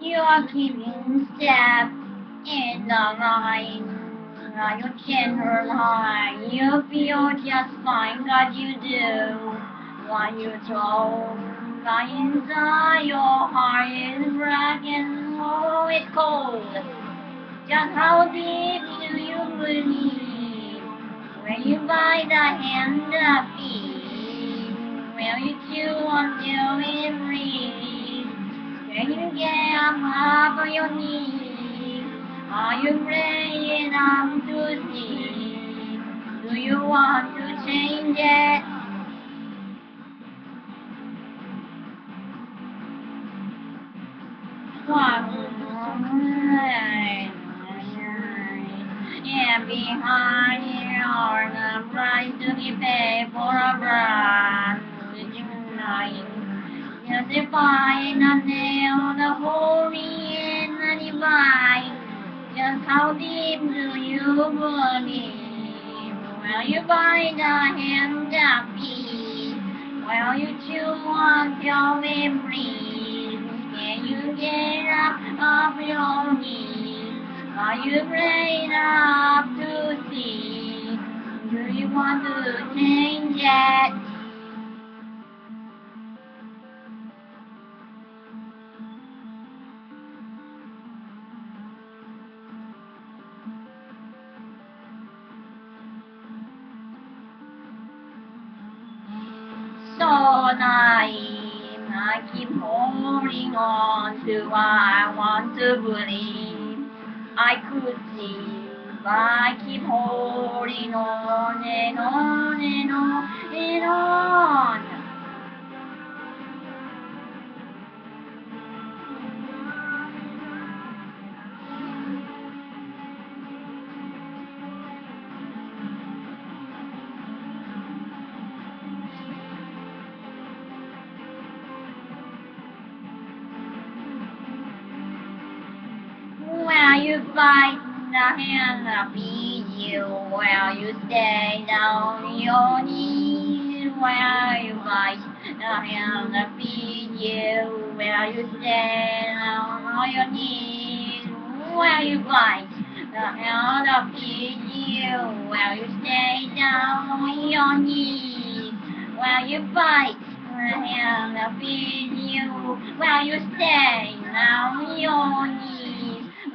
You are keeping step in the line. Uh, your hurt high. You feel just fine, God you do. What you told, right inside your heart is broken. Oh, it's cold. Just how deep do you believe? When you buy the hand of feet, will you chew until it breathes? Can you get your knees? Are you brave enough to see? Do you want to change it? Yeah, behind you are the price to be paid for a bride. Justify the nail, the holy and the divine. Just how deep do you believe? Will you buy the hand of peace? Will you chew until it breathes? Can you get up off your knees? Are you brave enough to see? Do you want to change it? Naive. I keep holding on to what I want to believe. I could see, but I keep holding on and on you fight hand that feed you, where you stay down your knees, where you fight hand that feed you, where you stay down on your knees, where you fight hand that feed you, where you stay down on your knees, where you fight hand that feed you, where you stay down on your knees.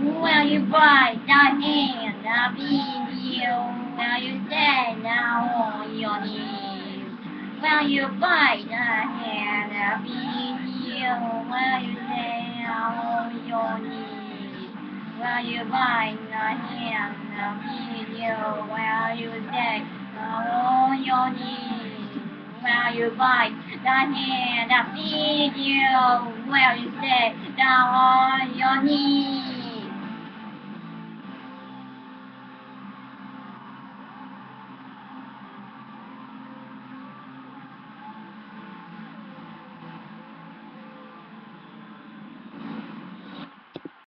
Will you bite the hand of you? Will you stay down on your knees? Will you bite the hand of you? Will you stay down on your knees? Will you bite the hand of you? Will you stay down on your knees? Will you bite the hand that feeds you? Will you stay down on your knees?